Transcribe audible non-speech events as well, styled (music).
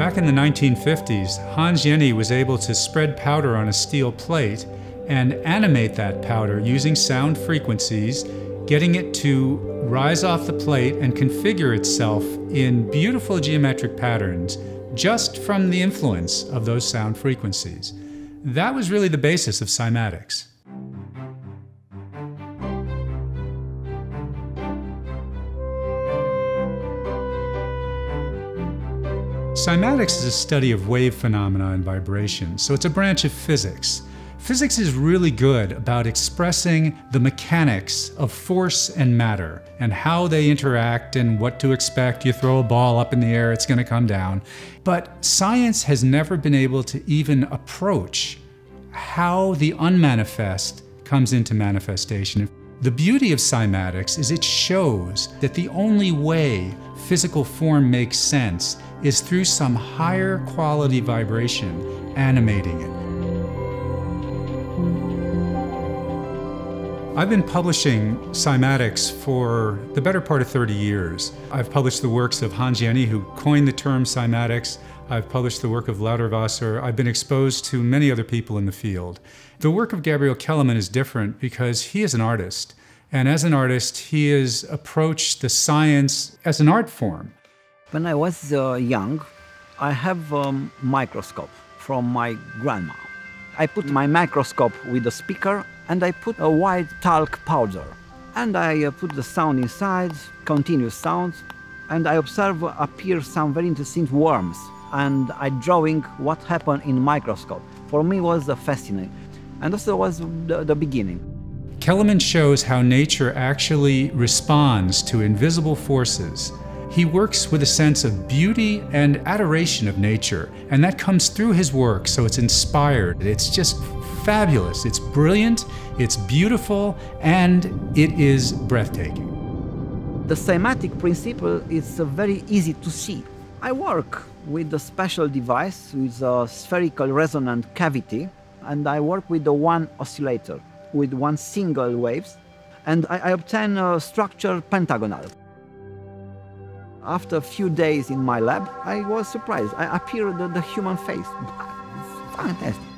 Back in the 1950s, Hans Jenny was able to spread powder on a steel plate and animate that powder using sound frequencies, getting it to rise off the plate and configure itself in beautiful geometric patterns just from the influence of those sound frequencies. That was really the basis of cymatics. Cymatics is a study of wave phenomena and vibration, so it's a branch of physics. Physics is really good about expressing the mechanics of force and matter and how they interact and what to expect. You throw a ball up in the air, it's going to come down. But science has never been able to even approach how the unmanifest comes into manifestation. The beauty of cymatics is it shows that the only way physical form makes sense is through some higher quality vibration animating it. I've been publishing cymatics for the better part of 30 years. I've published the works of Hans Jenny, who coined the term cymatics. I've published the work of Lauterwasser. I've been exposed to many other people in the field. The work of Gabriel Kelemen is different because he is an artist. And as an artist, he has approached the science as an art form. When I was uh, young, I have a microscope from my grandma. I put my microscope with a speaker and I put a white talc powder. And I uh, put the sound inside, continuous sounds, and I observe appear some very interesting worms. And I drawing what happened in microscope. For me was fascinating. And also was the, the beginning. Kelemen shows how nature actually responds to invisible forces he works with a sense of beauty and adoration of nature, and that comes through his work, so it's inspired. It's just fabulous. It's brilliant, it's beautiful, and it is breathtaking. The cymatic principle is very easy to see. I work with a special device with a spherical resonant cavity, and I work with the one oscillator with one single waves, and I, I obtain a structure pentagonal. After a few days in my lab, I was surprised. I appeared the, the human face. It's (laughs) fantastic.